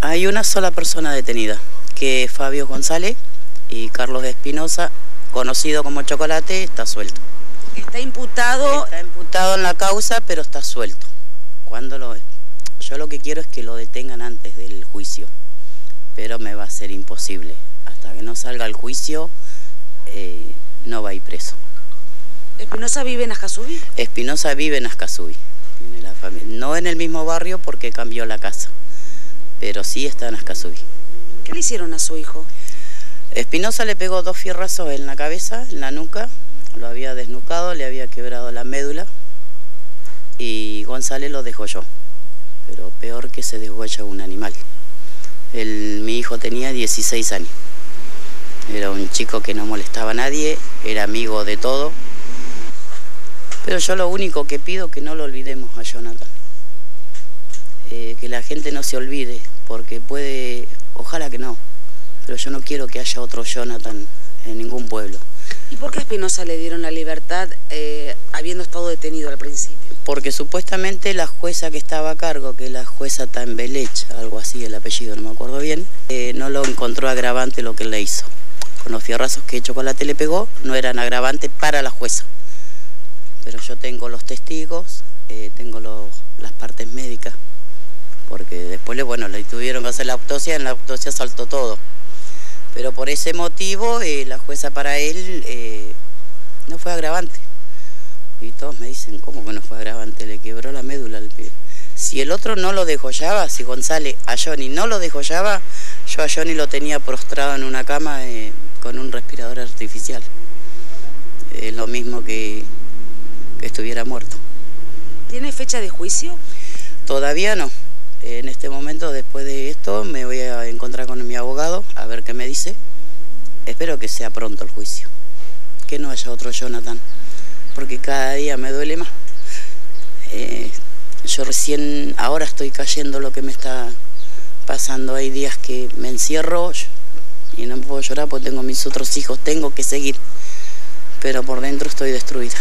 Hay una sola persona detenida, que es Fabio González y Carlos Espinosa, conocido como Chocolate, está suelto. Está imputado... Está imputado en la causa, pero está suelto. ¿Cuándo lo Yo lo que quiero es que lo detengan antes del juicio, pero me va a ser imposible. Hasta que no salga el juicio, eh, no va a ir preso. ¿Espinosa vive en Ascasubi? Espinosa vive en Ascasubi. No en el mismo barrio porque cambió la casa, pero sí está en Ascasubi. ¿Qué le hicieron a su hijo? Espinosa le pegó dos fierrazos en la cabeza, en la nuca, lo había desnucado, le había quebrado la médula y González lo dejó yo. Pero peor que se deshuella un animal. mi hijo tenía 16 años. Era un chico que no molestaba a nadie, era amigo de todo. Pero yo lo único que pido es que no lo olvidemos a Jonathan. Eh, que la gente no se olvide, porque puede, ojalá que no, pero yo no quiero que haya otro Jonathan en ningún pueblo. ¿Y por qué a Espinosa le dieron la libertad eh, habiendo estado detenido al principio? Porque supuestamente la jueza que estaba a cargo, que es la jueza Tambelech, algo así el apellido, no me acuerdo bien, eh, no lo encontró agravante lo que le hizo. Con los fierrazos que Chocolate le pegó, no eran agravantes para la jueza. Pero yo tengo los testigos, eh, tengo las partes médicas, porque después, bueno, le tuvieron que hacer la autopsia, en la autopsia saltó todo. Pero por ese motivo eh, la jueza para él eh, no fue agravante. Y todos me dicen, ¿cómo que no fue agravante? Le quebró la médula al pie. Si el otro no lo dejollaba, si González a Johnny no lo dejollaba, yo a Johnny lo tenía prostrado en una cama eh, con un respirador artificial. Es lo mismo que, que estuviera muerto. ¿Tiene fecha de juicio? Todavía no. En este momento, después de esto, me voy a encontrar con mi abogado a ver qué me dice. Espero que sea pronto el juicio. Que no haya otro Jonathan, porque cada día me duele más. Eh, yo recién, ahora estoy cayendo lo que me está pasando. Hay días que me encierro y no puedo llorar porque tengo mis otros hijos, tengo que seguir. Pero por dentro estoy destruida.